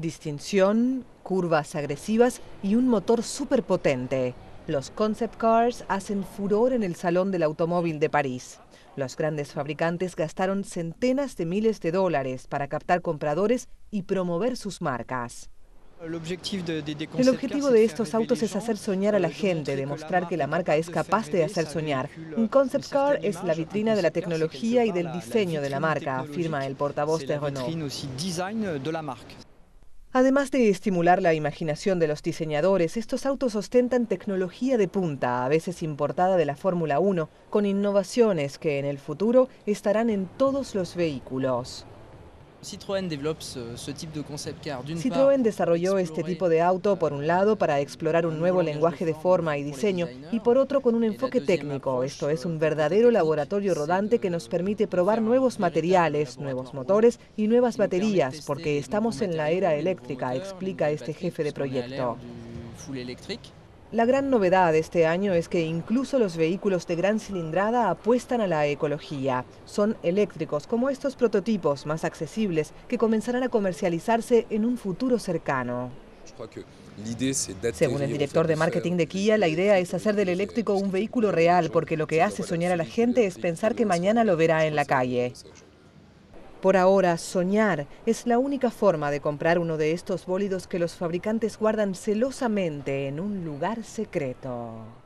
Distinción, curvas agresivas y un motor superpotente. Los concept cars hacen furor en el Salón del Automóvil de París. Los grandes fabricantes gastaron centenas de miles de dólares para captar compradores y promover sus marcas. El objetivo de estos autos es hacer soñar a la gente, demostrar que la marca es capaz de hacer soñar. Un concept car es la vitrina de la tecnología y del diseño de la marca, afirma el portavoz de Renault. Además de estimular la imaginación de los diseñadores, estos autos ostentan tecnología de punta, a veces importada de la Fórmula 1, con innovaciones que en el futuro estarán en todos los vehículos. Citroën desarrolló este tipo de auto por un lado para explorar un nuevo lenguaje de forma y diseño y por otro con un enfoque técnico. Esto es un verdadero laboratorio rodante que nos permite probar nuevos materiales, nuevos motores y nuevas baterías porque estamos en la era eléctrica, explica este jefe de proyecto. La gran novedad de este año es que incluso los vehículos de gran cilindrada apuestan a la ecología. Son eléctricos, como estos prototipos más accesibles que comenzarán a comercializarse en un futuro cercano. Según el director de marketing de Kia, la idea es hacer del eléctrico un vehículo real porque lo que hace soñar a la gente es pensar que mañana lo verá en la calle. Por ahora, soñar es la única forma de comprar uno de estos bólidos que los fabricantes guardan celosamente en un lugar secreto.